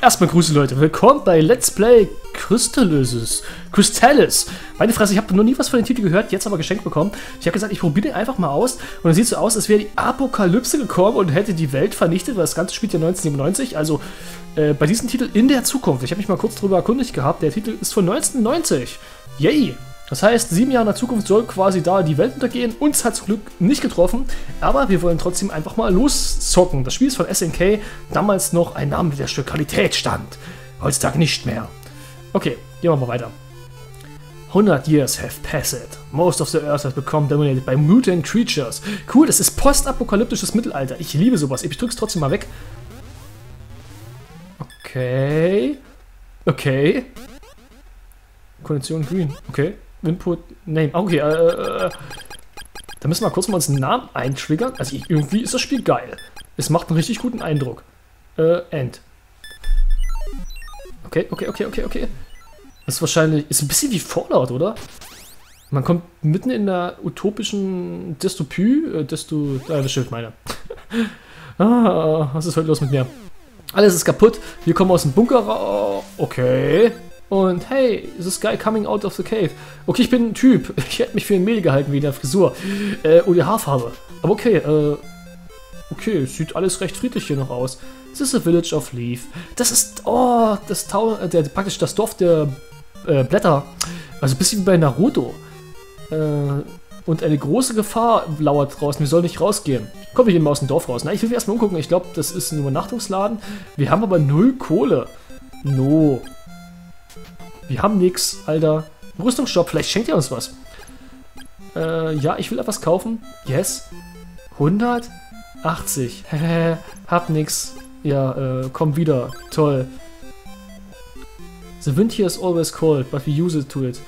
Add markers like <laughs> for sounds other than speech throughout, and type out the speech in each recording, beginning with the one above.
Erstmal Grüße Leute, willkommen bei Let's Play Crystallis. Crystallis. Meine Fresse, ich habe noch nie was von dem Titel gehört, jetzt aber geschenkt bekommen. Ich habe gesagt, ich probiere den einfach mal aus. Und dann sieht so aus, als wäre die Apokalypse gekommen und hätte die Welt vernichtet, weil das Ganze spielt ja 1997. Also äh, bei diesem Titel in der Zukunft. Ich habe mich mal kurz darüber erkundigt gehabt. Der Titel ist von 1990. Yay! Das heißt, sieben Jahre in der Zukunft soll quasi da die Welt untergehen. Uns hat zum Glück nicht getroffen, aber wir wollen trotzdem einfach mal loszocken. Das Spiel ist von SNK, damals noch ein Name, der für Qualität stand. Heutzutage nicht mehr. Okay, gehen wir mal weiter. 100 years have passed. Most of the earth has become dominated by mutant creatures. Cool, das ist postapokalyptisches Mittelalter. Ich liebe sowas. Ich drück's trotzdem mal weg. Okay. Okay. Kondition green. Okay. Input Name. Okay, äh, äh, da müssen wir kurz mal uns einen Namen eintriggern. Also irgendwie ist das Spiel geil. Es macht einen richtig guten Eindruck. Äh, End. Okay, okay, okay, okay, okay. Das ist wahrscheinlich, ist ein bisschen wie Fallout, oder? Man kommt mitten in der utopischen Dystopie, äh, Desto, äh, das Schild meine. <laughs> ah, was ist heute los mit mir? Alles ist kaputt, wir kommen aus dem Bunker raus. Okay. Und hey, this guy coming out of the cave. Okay, ich bin ein Typ. <laughs> Ich hätte mich für ein Mädel gehalten wie in der Frisur. Äh, oder Haarfarbe. Aber okay, äh. Okay, sieht alles recht friedlich hier noch aus. This is a village of Leaf. Das ist, oh, das Tau, äh, der, praktisch das Dorf der äh, Blätter. Also ein bisschen wie bei Naruto. Äh, und eine große Gefahr lauert draußen. Wir sollen nicht rausgehen. Komm, wir gehen mal aus dem Dorf raus. Na, ich will erstmal umgucken. Ich glaube, das ist ein Übernachtungsladen. Wir haben aber null Kohle. No. Wir haben nichts, Alter. Rüstungsshop, vielleicht schenkt ihr uns was. Äh, ja, ich will etwas kaufen. Yes. 180. <laughs> Hab nix. Ja, äh, komm wieder. Toll. The wind here is always cold, but we use it to it.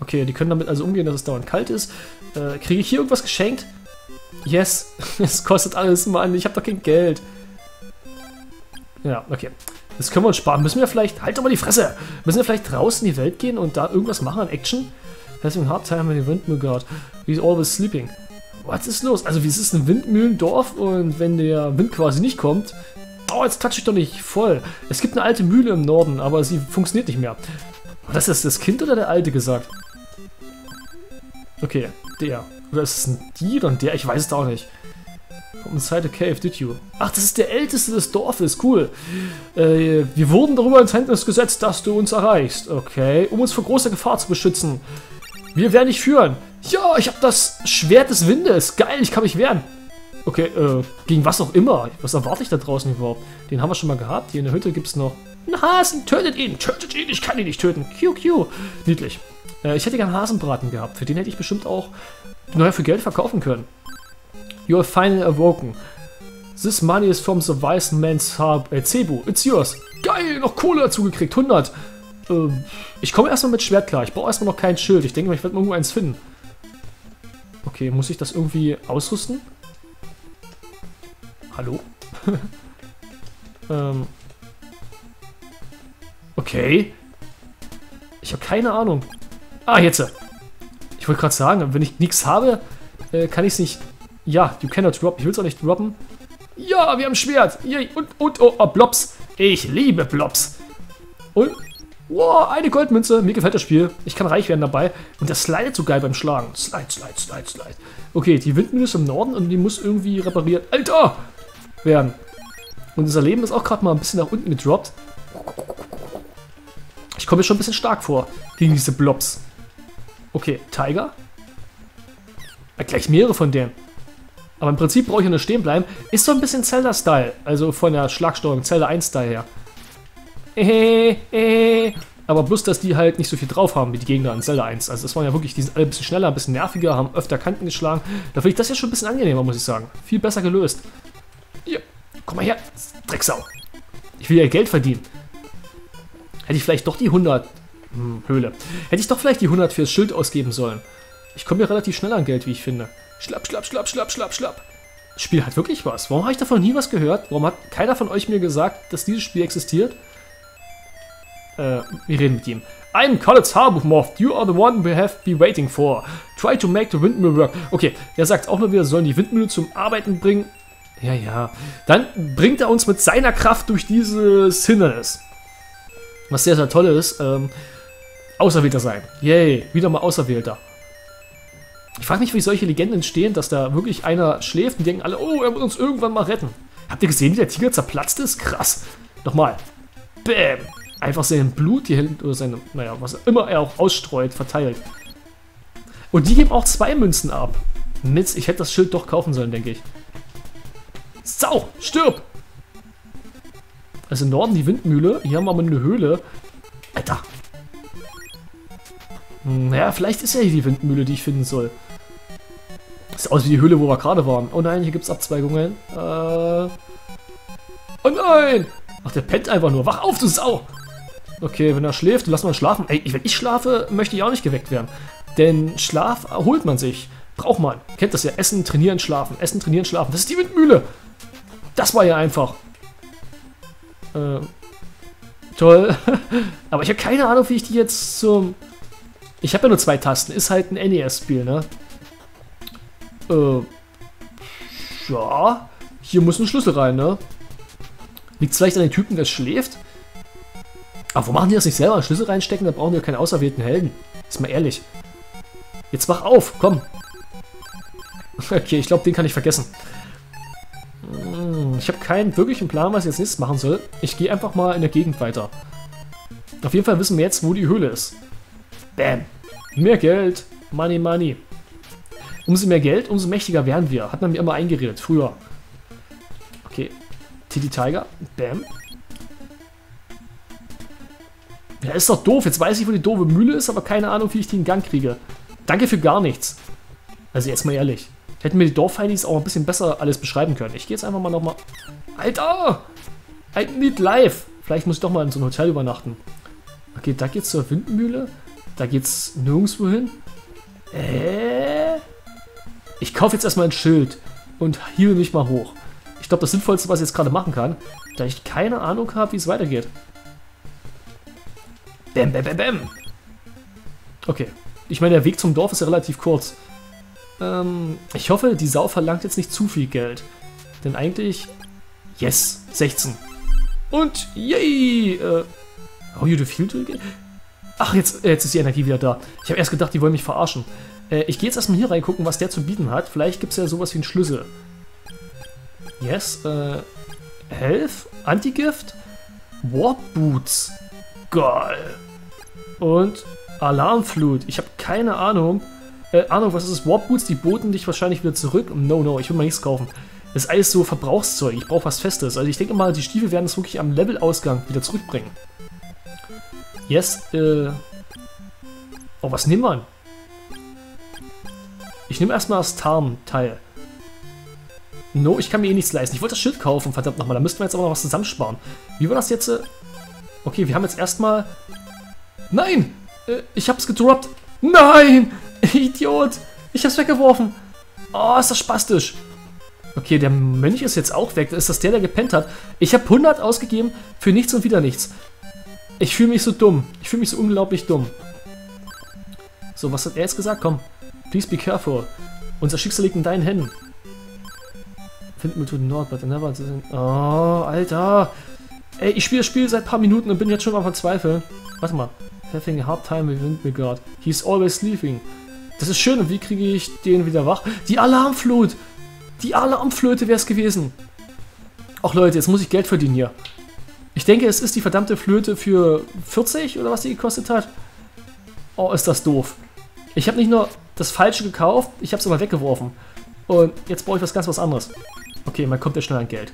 Okay, die können damit also umgehen, dass es dauernd kalt ist. Äh, kriege ich hier irgendwas geschenkt? Yes. <laughs> es kostet alles, Mann. Ich habe doch kein Geld. Ja, okay. Das können wir uns sparen. Müssen wir vielleicht, halt doch mal die Fresse, müssen wir vielleicht draußen in die Welt gehen und da irgendwas machen an Action? Having hard time when the windmill god. He's always sleeping. Was ist los? Also, wie ist es ein Windmühlendorf und wenn der Wind quasi nicht kommt, Oh, jetzt touch ich doch nicht voll. Es gibt eine alte Mühle im Norden, aber sie funktioniert nicht mehr. Das ist das Kind oder der Alte gesagt? Okay, der. Oder ist es ein die oder ein der? Ich weiß es auch nicht. Inside the cave, did you? Ach, das ist der Älteste des Dorfes, cool. Äh, wir wurden darüber ins Händnis gesetzt, dass du uns erreichst. Okay, um uns vor großer Gefahr zu beschützen. Wir werden dich führen. Ja, ich habe das Schwert des Windes. Geil, ich kann mich wehren. Okay, äh, gegen was auch immer. Was erwarte ich da draußen überhaupt? Den haben wir schon mal gehabt. Hier in der Hütte gibt es noch einen Hasen. Tötet ihn, tötet ihn, ich kann ihn nicht töten. QQ. Niedlich. Äh, ich hätte gern Hasenbraten gehabt. Für den hätte ich bestimmt auch, naja, für Geld verkaufen können. You are finally awoken. This money is from the wise man's harp. Äh, Cebu, it's yours. Geil, noch Kohle dazu gekriegt. 100. Äh, ich komme erstmal mit Schwert klar. Ich brauche erstmal noch kein Schild. Ich denke mal, ich werde irgendwo eins finden. Okay, muss ich das irgendwie ausrüsten? Hallo? <laughs> ähm. Okay. Ich habe keine Ahnung. Ah, jetzt. Ich wollte gerade sagen, wenn ich nichts habe, äh, kann ich es nicht ja, you cannot drop. Ich will es auch nicht droppen. Ja, wir haben Schwert. Yay. Und, und, oh, oh, Blobs. Ich liebe Blobs. Und, wow, eine Goldmünze. Mir gefällt das Spiel. Ich kann reich werden dabei. Und das slidet so geil beim Schlagen. Slide, slide, slide, slide. Okay, die Windmühle ist im Norden und die muss irgendwie repariert. Alter! Werden. Und unser Leben ist auch gerade mal ein bisschen nach unten gedroppt. Ich komme mir schon ein bisschen stark vor gegen diese Blobs. Okay, Tiger. Gleich mehrere von denen. Aber im Prinzip brauche ich nur stehen bleiben. Ist so ein bisschen Zelda-Style. Also von der Schlagsteuerung, Zelda 1-Style her. Äh, äh. Aber bloß, dass die halt nicht so viel drauf haben wie die Gegner in Zelda 1. Also das waren ja wirklich, die sind alle ein bisschen schneller, ein bisschen nerviger, haben öfter Kanten geschlagen. Da finde ich das ja schon ein bisschen angenehmer, muss ich sagen. Viel besser gelöst. Hier, komm mal her, Drecksau. Ich will ja Geld verdienen. Hätte ich vielleicht doch die 100... Hm, Höhle. Hätte ich doch vielleicht die 100 fürs Schild ausgeben sollen. Ich komme ja relativ schnell an Geld, wie ich finde. Schlapp, schlapp, schlapp, schlapp, schlapp, schlapp. Das Spiel hat wirklich was. Warum habe ich davon nie was gehört? Warum hat keiner von euch mir gesagt, dass dieses Spiel existiert? Äh, wir reden mit ihm. I'm College Harbuchmoth. You are the one we have been waiting for. Try to make the windmill work. Okay, er sagt auch nur, wir sollen die Windmühle zum Arbeiten bringen. Ja, ja. Dann bringt er uns mit seiner Kraft durch dieses Hindernis. Was sehr, sehr toll ist, ähm, Auserwählter sein. Yay, wieder mal Auserwählter. Ich frage mich, wie solche Legenden entstehen, dass da wirklich einer schläft und denken alle, oh, er wird uns irgendwann mal retten. Habt ihr gesehen, wie der Tiger zerplatzt ist? Krass. Nochmal. Bäm. Einfach sein Blut hier hinten, oder seine, naja, was immer er auch ausstreut, verteilt. Und die geben auch zwei Münzen ab. Mist, ich hätte das Schild doch kaufen sollen, denke ich. Sau, stirb! Also im Norden die Windmühle, hier haben wir aber eine Höhle. Alter. Naja, vielleicht ist ja hier die Windmühle, die ich finden soll. Sieht aus wie die Höhle, wo wir gerade waren. Oh nein, hier gibt es Abzweigungen. Äh... Oh nein! Ach, der pennt einfach nur. Wach auf, du Sau! Okay, wenn er schläft, lass mal schlafen. Ey, wenn ich schlafe, möchte ich auch nicht geweckt werden. Denn Schlaf erholt man sich. Braucht man. Kennt das ja. Essen, trainieren, schlafen. Essen, trainieren, schlafen. Das ist die Windmühle. Das war ja einfach. Äh, toll. <laughs> Aber ich habe keine Ahnung, wie ich die jetzt zum... Ich habe ja nur zwei Tasten. Ist halt ein NES-Spiel, ne? Äh, ja. Hier muss ein Schlüssel rein, ne? Liegt es vielleicht an den Typen, der schläft? Aber wo machen die das nicht selber? Einen Schlüssel reinstecken? Da brauchen wir keine auserwählten Helden. Ist mal ehrlich. Jetzt wach auf, komm. <laughs> Okay, ich glaube, den kann ich vergessen. Hm, ich habe keinen wirklichen Plan, was ich jetzt nächstes machen soll. Ich gehe einfach mal in der Gegend weiter. Auf jeden Fall wissen wir jetzt, wo die Höhle ist. Bam. Mehr Geld. Money, money. Umso mehr Geld, umso mächtiger werden wir. Hat man mir immer eingeredet, früher. Okay. Titi Tiger. Bam. Ja, ist doch doof. Jetzt weiß ich, wo die doofe Mühle ist, aber keine Ahnung, wie ich die in Gang kriege. Danke für gar nichts. Also jetzt mal ehrlich. Hätten mir die Dorfheinis auch ein bisschen besser alles beschreiben können. Ich gehe jetzt einfach mal nochmal... Alter! I need life! Vielleicht muss ich doch mal in so ein Hotel übernachten. Okay, da geht's zur Windmühle. Da geht's nirgendwo hin. Äh? Ich kaufe jetzt erstmal ein Schild und hiebe mich mal hoch. Ich glaube, das Sinnvollste, was ich jetzt gerade machen kann, da ich keine Ahnung habe, wie es weitergeht. Bäm, bäm, bäm, bäm. Okay. Ich meine, der Weg zum Dorf ist ja relativ kurz. Ähm, ich hoffe, die Sau verlangt jetzt nicht zu viel Geld. Denn eigentlich... Yes, 16. Und yay! Äh, oh, you feel to Ach, jetzt, jetzt ist die Energie wieder da. Ich habe erst gedacht, die wollen mich verarschen. Äh, ich gehe jetzt erstmal hier reingucken, was der zu bieten hat. Vielleicht gibt es ja sowas wie einen Schlüssel. Yes, äh, Health, Antigift, Warp Boots. Geil. Und Alarmflut. Ich habe keine Ahnung. Äh, Ahnung, was ist das? Warp Boots, die boten dich wahrscheinlich wieder zurück. No, no, ich will mal nichts kaufen. Das ist alles so Verbrauchszeug. Ich brauche was Festes. Also ich denke mal, die Stiefel werden es wirklich am Levelausgang wieder zurückbringen. Yes, äh... Oh, was nehmen wir? Ich nehme erstmal das Tarn-Teil. No, ich kann mir eh nichts leisten. Ich wollte das Schild kaufen, verdammt nochmal. Da müssten wir jetzt aber noch was zusammensparen. Wie war das jetzt? Äh? Okay, wir haben jetzt erstmal... Nein! Äh, ich hab's gedroppt. Nein! <laughs> Idiot! Ich hab's weggeworfen. Oh, ist das spastisch. Okay, der Mönch ist jetzt auch weg. Ist das der, der gepennt hat? Ich habe 100 ausgegeben für nichts und wieder nichts. Ich fühle mich so dumm. Ich fühle mich so unglaublich dumm. So, was hat er jetzt gesagt? Komm. Please be careful. Unser Schicksal liegt in deinen Händen. Wir to the north, but never... Oh, Alter. Ey, ich spiele das Spiel seit ein paar Minuten und bin jetzt schon am Verzweifeln. Warte mal. Having a hard time with Windmigard. He's always sleeping. Das ist schön. Und wie kriege ich den wieder wach? Die Alarmflut. Die Alarmflöte wäre es gewesen. Ach Leute, jetzt muss ich Geld verdienen hier. Ich denke, es ist die verdammte Flöte für 40 oder was die gekostet hat. Oh, ist das doof. Ich habe nicht nur das Falsche gekauft, ich habe es aber weggeworfen. Und jetzt brauche ich was ganz was anderes. Okay, man kommt ja schnell an Geld.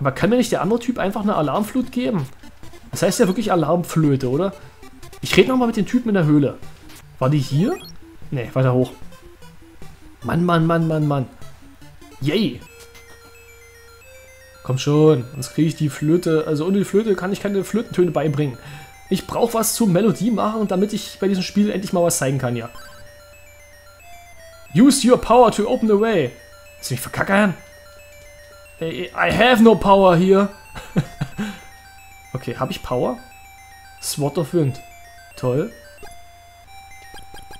Aber kann mir nicht der andere Typ einfach eine Alarmflut geben? Das heißt ja wirklich Alarmflöte, oder? Ich rede nochmal mit den Typen in der Höhle. War die hier? Ne, weiter hoch. Mann, Mann, Mann, Mann, Mann. Yay. Komm schon, sonst kriege ich die Flöte. Also ohne die Flöte kann ich keine Flötentöne beibringen. Ich brauche was zur Melodie machen, damit ich bei diesem Spiel endlich mal was zeigen kann, ja. Use your power to open the way. Willst du mich verkackern? I have no power here. <laughs> okay, habe ich Power? Sword of Wind. Toll.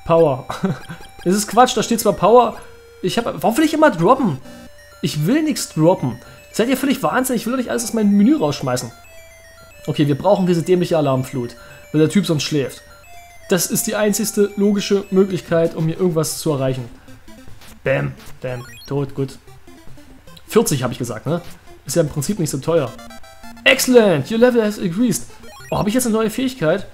Power. <laughs> das ist Quatsch, da steht zwar Power. Ich habe. Warum will ich immer droppen? Ich will nichts droppen. Seid ihr völlig wahnsinnig? Ich will doch nicht alles aus meinem Menü rausschmeißen. Okay, wir brauchen diese dämliche Alarmflut, weil der Typ sonst schläft. Das ist die einzigste logische Möglichkeit, um hier irgendwas zu erreichen. Bam, bam, tot, gut. 40 habe ich gesagt, ne? Ist ja im Prinzip nicht so teuer. Excellent, your level has increased. Oh, habe ich jetzt eine neue Fähigkeit?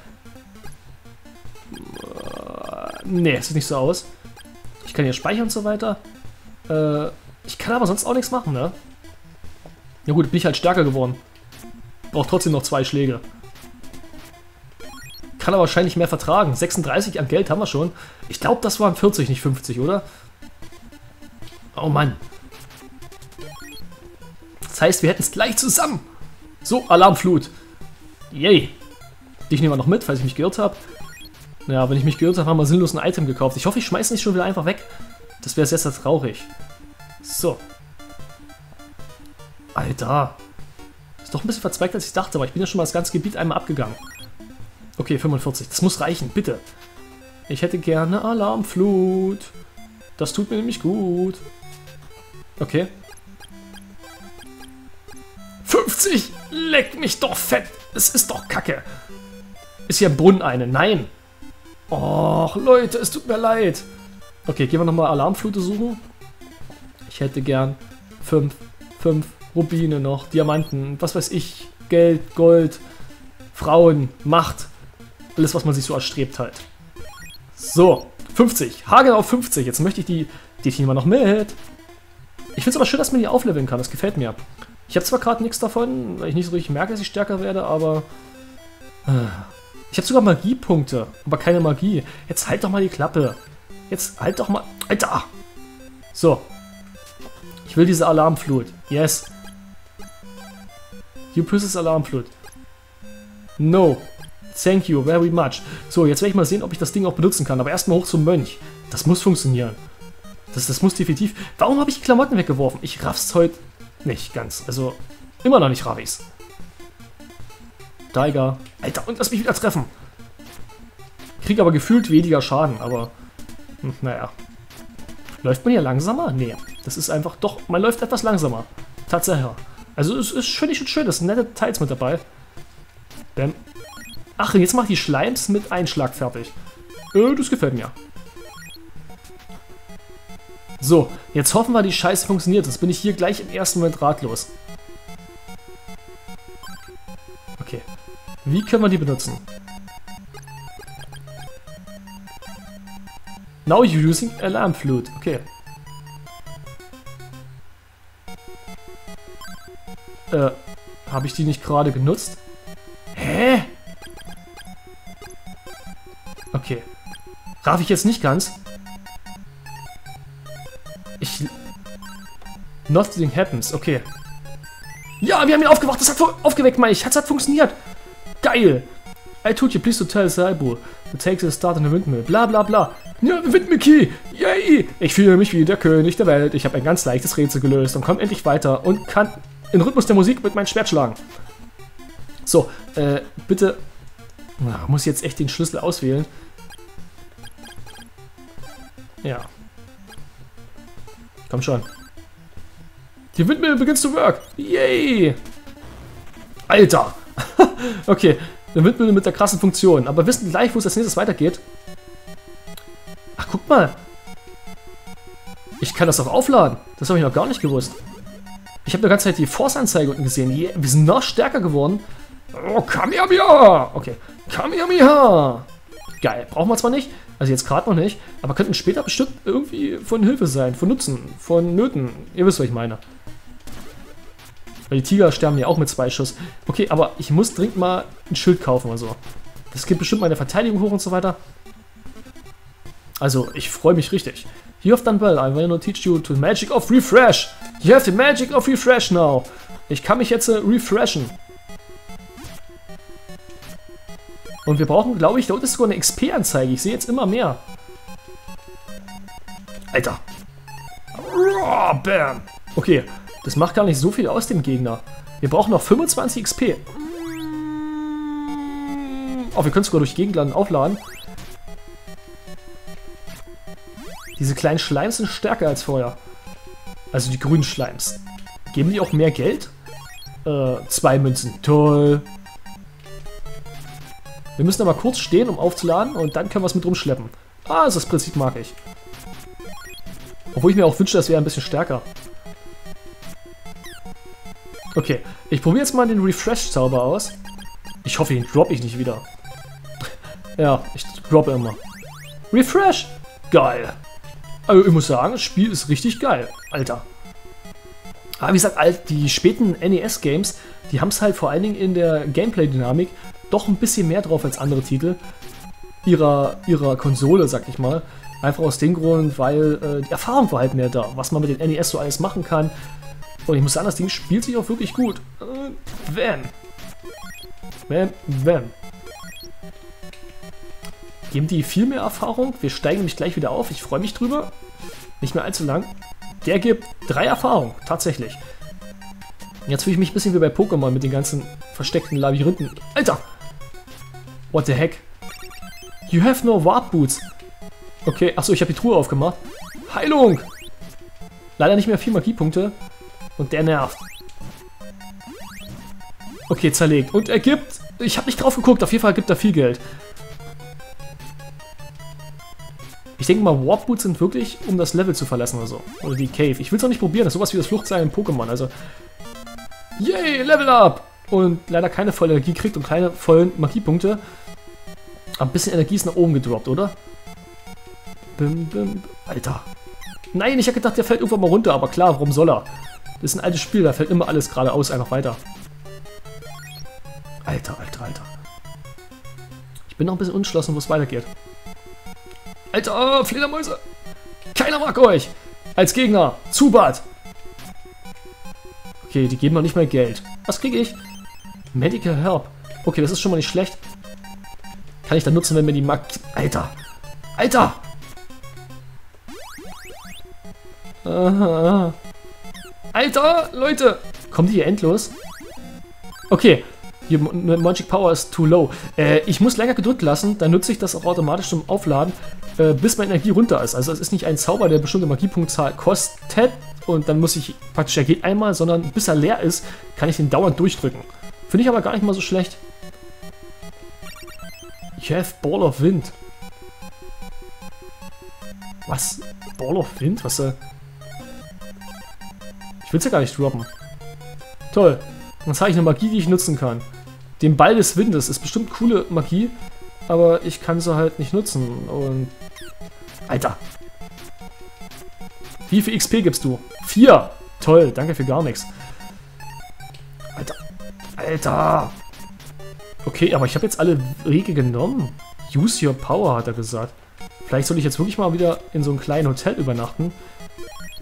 Äh, nee, sieht nicht so aus. Ich kann hier speichern und so weiter. Äh, ich kann aber sonst auch nichts machen, ne? Ja gut, bin ich halt stärker geworden. Braucht trotzdem noch zwei Schläge. Kann aber wahrscheinlich mehr vertragen. 36 an Geld haben wir schon. Ich glaube, das waren 40, nicht 50, oder? Oh Mann. Das heißt, wir hätten es gleich zusammen. So, Alarmflut. Yay. Dich nehmen wir noch mit, falls ich mich geirrt habe. Ja, wenn ich mich geirrt habe, haben wir sinnlos ein Item gekauft. Ich hoffe, ich schmeiße nicht schon wieder einfach weg. Das wäre sehr, sehr traurig. So. Alter. Ist doch ein bisschen verzweigt, als ich dachte, aber ich bin ja schon mal das ganze Gebiet einmal abgegangen. Okay, 45. Das muss reichen, bitte. Ich hätte gerne Alarmflut. Das tut mir nämlich gut. Okay. 50! Leck mich doch fett! Es ist doch kacke. Ist hier im Brunnen eine? Nein. Och, Leute, es tut mir leid. Okay, gehen wir nochmal Alarmflute suchen. Ich hätte gern 5, 5 Rubine noch, Diamanten, was weiß ich, Geld, Gold, Frauen, Macht. Alles, was man sich so erstrebt halt. So, 50. Hagen auf 50. Jetzt möchte ich die, die wir noch mit. Ich finde es aber schön, dass man die aufleveln kann. Das gefällt mir. Ich habe zwar gerade nichts davon, weil ich nicht so richtig merke, dass ich stärker werde, aber... Äh, ich habe sogar Magiepunkte, aber keine Magie. Jetzt halt doch mal die Klappe. Jetzt halt doch mal... Alter! So. Ich will diese Alarmflut. Yes. You possess Alarmflut. No. Thank you very much. So, jetzt werde ich mal sehen, ob ich das Ding auch benutzen kann. Aber erstmal hoch zum Mönch. Das muss funktionieren. Das, das muss definitiv... Warum habe ich die Klamotten weggeworfen? Ich raff's heute nicht ganz. Also, immer noch nicht raff ich's. Tiger. Alter, und lass mich wieder treffen. Krieg aber gefühlt weniger Schaden, aber... Hm, naja. Läuft man hier langsamer? Nee. Das ist einfach... Doch, man läuft etwas langsamer. Tatsache. Also es ist schön, ich schön, das sind nette Teils mit dabei. Bam. Ach, jetzt macht die Schleims mit Einschlag fertig. Äh, das gefällt mir. So, jetzt hoffen wir, die Scheiße funktioniert. Jetzt bin ich hier gleich im ersten Moment ratlos. Okay. Wie können wir die benutzen? Now you're using alarm flute. Okay. Äh, habe ich die nicht gerade genutzt? Hä? Okay. Raff ich jetzt nicht ganz? Ich... Nothing happens, okay. Ja, wir haben ihn aufgewacht, das hat aufgeweckt, meine ich. Das hat funktioniert. Geil. I told you, please to tell Saibu to take the start in the windmill. Bla bla bla. Ja, Windmill Key. Yay. Ich fühle mich wie der König der Welt. Ich habe ein ganz leichtes Rätsel gelöst und komme endlich weiter und kann in Rhythmus der Musik mit meinem Schwert schlagen. So, äh, bitte. Na, muss jetzt echt den Schlüssel auswählen. Ja. Komm schon. Die Windmill begins to work. Yay! Alter! <laughs> okay, eine Windmill mit der krassen Funktion. Aber wissen gleich, wo es als nächstes weitergeht. Ach, guck mal. Ich kann das auch aufladen. Das habe ich noch gar nicht gewusst. Ich habe die ganze Zeit die Force-Anzeige unten gesehen. Die, wir sind noch stärker geworden. Oh, Kamehameha! Okay, Kamehameha! Geil, brauchen wir zwar nicht, also jetzt gerade noch nicht, aber könnten später bestimmt irgendwie von Hilfe sein, von Nutzen, von Nöten. Ihr wisst, was ich meine. Weil die Tiger sterben ja auch mit zwei Schuss. Okay, aber ich muss dringend mal ein Schild kaufen oder so. Das geht bestimmt meine Verteidigung hoch und so weiter. Also, ich freue mich richtig. You have done well. I will not teach you to the magic of refresh. You have the magic of refresh now. Ich kann mich jetzt äh, refreshen. Und wir brauchen, glaube ich, da unten ist sogar eine XP-Anzeige. Ich sehe jetzt immer mehr. Alter. Oh, bam. Okay, das macht gar nicht so viel aus dem Gegner. Wir brauchen noch 25 XP. Oh, wir können sogar durch Gegenladen aufladen. Diese kleinen Schleims sind stärker als vorher. Also die grünen Schleims. Geben die auch mehr Geld? Äh, zwei Münzen. Toll. Wir müssen aber kurz stehen, um aufzuladen und dann können wir es mit rumschleppen. Ah, also das Prinzip mag ich. Obwohl ich mir auch wünsche, das wäre ein bisschen stärker. Okay, ich probiere jetzt mal den Refresh-Zauber aus. Ich hoffe, den droppe ich nicht wieder. <laughs> ja, ich droppe immer. Refresh! Geil. Also ich muss sagen, das Spiel ist richtig geil. Alter. Aber wie gesagt, die späten NES-Games, die haben es halt vor allen Dingen in der Gameplay-Dynamik doch ein bisschen mehr drauf als andere Titel ihrer, ihrer Konsole, sag ich mal. Einfach aus dem Grund, weil äh, die Erfahrung war halt mehr da, was man mit den NES so alles machen kann. Und ich muss sagen, das Ding spielt sich auch wirklich gut. Äh, Wham. Wham, wham. Geben die viel mehr Erfahrung. Wir steigen nämlich gleich wieder auf. Ich freue mich drüber. Nicht mehr allzu lang. Der gibt drei Erfahrungen, tatsächlich. Jetzt fühle ich mich ein bisschen wie bei Pokémon mit den ganzen versteckten Labyrinthen. Alter! What the heck? You have no Warp Boots. Okay, achso, ich habe die Truhe aufgemacht. Heilung! Leider nicht mehr vier Magiepunkte. Und der nervt. Okay, zerlegt. Und er gibt... Ich habe nicht drauf geguckt. Auf jeden Fall gibt er viel Geld. Ich denke mal, Warp Boots sind wirklich, um das Level zu verlassen oder so. Oder die Cave. Ich will es auch nicht probieren. Das ist sowas wie das Fluchtseil in Pokémon. Also, yay, Level Up! Und leider keine volle Energie kriegt und keine vollen Magiepunkte. Aber ein bisschen Energie ist nach oben gedroppt, oder? Bim, bim. Alter. Nein, ich habe gedacht, der fällt irgendwann mal runter. Aber klar, warum soll er? Das ist ein altes Spiel, da fällt immer alles geradeaus einfach weiter. Alter, alter, alter. Ich bin noch ein bisschen unschlossen, wo es weitergeht. Alter, Fledermäuse! Keiner mag euch! Als Gegner! Zubat! Okay, die geben noch nicht mal Geld. Was kriege ich? Medical Herb. Okay, das ist schon mal nicht schlecht. Kann ich dann nutzen, wenn mir die mag... Alter! Alter! Alter, Leute! Kommen die hier endlos? Okay, hier, Magic Power ist too low. Äh, ich muss länger gedrückt lassen, dann nutze ich das auch automatisch zum Aufladen, äh, bis meine Energie runter ist. Also es ist nicht ein Zauber, der bestimmte Magiepunktzahl kostet und dann muss ich praktisch, er geht einmal, sondern bis er leer ist, kann ich den dauernd durchdrücken. Finde ich aber gar nicht mal so schlecht. You have Ball of Wind. Was? Ball of Wind? Was, äh... Ich will es ja gar nicht droppen. Toll. Jetzt habe ich eine Magie, die ich nutzen kann. Den Ball des Windes ist bestimmt coole Magie, aber ich kann sie halt nicht nutzen. Und... Alter! Wie viel XP gibst du? Vier! Toll, danke für gar nichts. Alter! Alter! Okay, aber ich habe jetzt alle Wege genommen. Use your power, hat er gesagt. Vielleicht soll ich jetzt wirklich mal wieder in so einem kleinen Hotel übernachten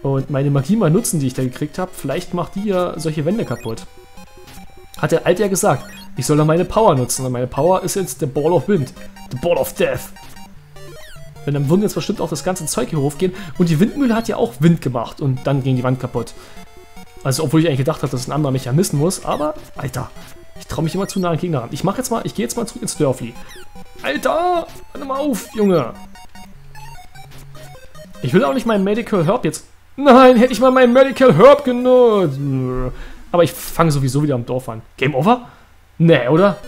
und meine Magie mal nutzen, die ich da gekriegt habe. Vielleicht macht die ja solche Wände kaputt. Hat der Alte ja gesagt. Ich soll doch meine Power nutzen. Und meine Power ist jetzt der Ball of Wind. The Ball of Death. Denn dann würden jetzt bestimmt auch das ganze Zeug hier hochgehen. Und die Windmühle hat ja auch Wind gemacht. Und dann ging die Wand kaputt. Also, obwohl ich eigentlich gedacht habe, dass ein anderer Mechanismus. Aber, Alter, ich traue mich immer zu nah an Gegner ran. Ich mach jetzt mal, ich gehe jetzt mal zurück ins Dörfli. Alter, warte mal auf, Junge. Ich will auch nicht meinen Medical Herb jetzt... Nein, hätte ich mal meinen Medical Herb genutzt. Aber ich fange sowieso wieder am Dorf an. Game over? Nee, oder?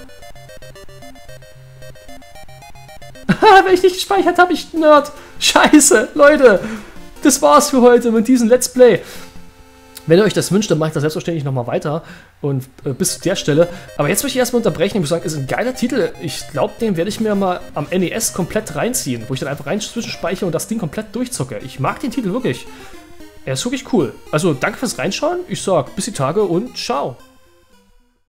Wenn ich nicht gespeichert habe, ich Nerd. Scheiße, Leute. Das war's für heute mit diesem Let's Play. Wenn ihr euch das wünscht, dann mache ich das selbstverständlich nochmal weiter. Und äh, bis zu der Stelle. Aber jetzt möchte ich erstmal unterbrechen. Ich muss sagen, ist ein geiler Titel. Ich glaube, den werde ich mir mal am NES komplett reinziehen. Wo ich dann einfach rein zwischenspeichere und das Ding komplett durchzocke. Ich mag den Titel wirklich. Er ist wirklich cool. Also danke fürs Reinschauen. Ich sag bis die Tage und ciao.